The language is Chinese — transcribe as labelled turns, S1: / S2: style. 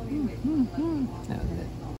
S1: 嗯嗯嗯，那对